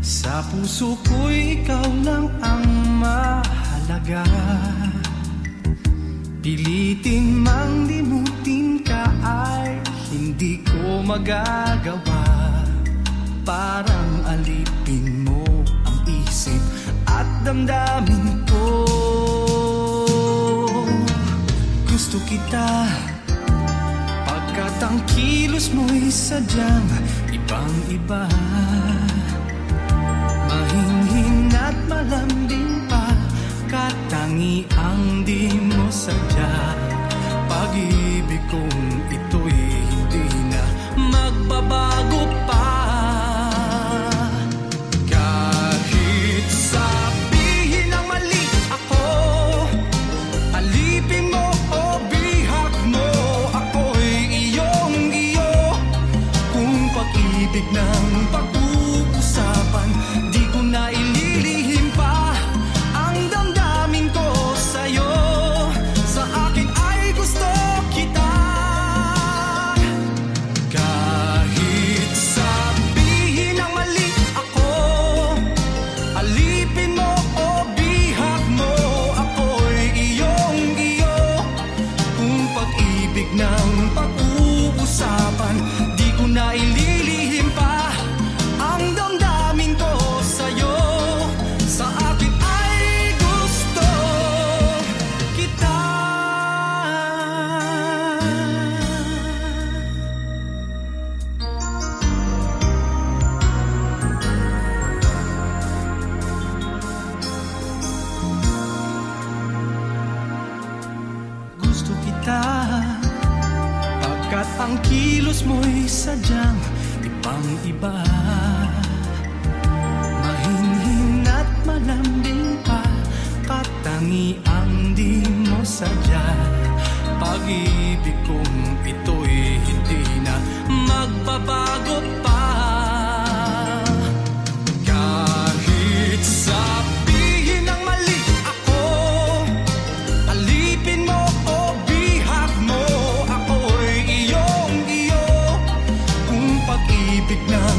Sa puso ko'y ikaw lang ang mahalaga. Pilitin mang limutin ka ay hindi ko magagawa. Parang alipin mo ang isip at damdamin ko. Gusto kita Pagkat ang kilos mo'y sadyang ibang iba. Mahinhin at malambing pa Katangi ang di mo sadya. Pag-ibig kong ito'y hindi na magbabago pag-ibig ng pag-uusapan. Di ko na ililihim ang kilos mo'y sadyang ibang iba. Mahinhin at malambing pa Katangi ang di mo sadya. Pag-ibig kong ito'y hindi na magbabago tignan